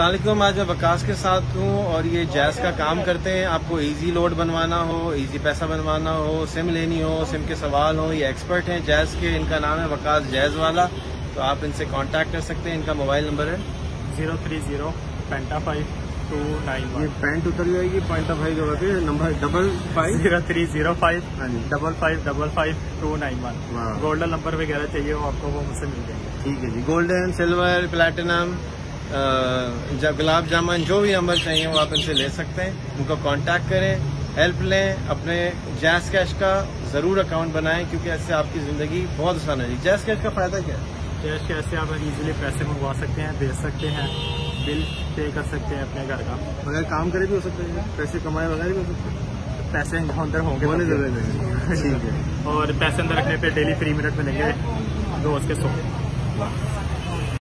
असलम आज मैं वकास के साथ हूँ और ये जैस का काम करते हैं आपको इजी लोड बनवाना हो इजी पैसा बनवाना हो सिम लेनी हो सिम के सवाल हो ये एक्सपर्ट हैं जैस के इनका नाम है वकास जैज वाला तो आप इनसे कांटेक्ट कर सकते हैं इनका मोबाइल नंबर है। Zero three zero penta five two nine ये पैंट उतर जाएगी पॉइंट ऑफ़ फाइव जो number double five? Zero three zero five हाँ double five double five two nine one. Golden number वगैरह चाहिए हो आपको वो मुझसे मिल जाएँगे। ठीक है जी गोल्डन सिल्वर प्लेटिनम। जब गुलाब जामुन जो भी नंबर चाहिए वो आप इनसे ले सकते हैं। उनको कांटेक्ट करें हेल्प लें अपने जैस कैश का ज़रूर अकाउंट बनाएँ क्योंकि इससे आपकी ज़िंदगी बहुत आसान होगी। जैस कैश का फ़ायदा क्या है? जैस कैश से आप इजीली पैसे मंगवा सकते हैं दे सकते हैं बिल पे कर सकते हैं अपने घर का। अगर काम करे भी हो सकते हैं पैसे कमाए वगैरह भी हो सकते हैं। पैसे अंदर होंगे ठीक है। और पैसे अंदर रखने पे डेली फ्री मिनट मिलेंगे रोज के सौ।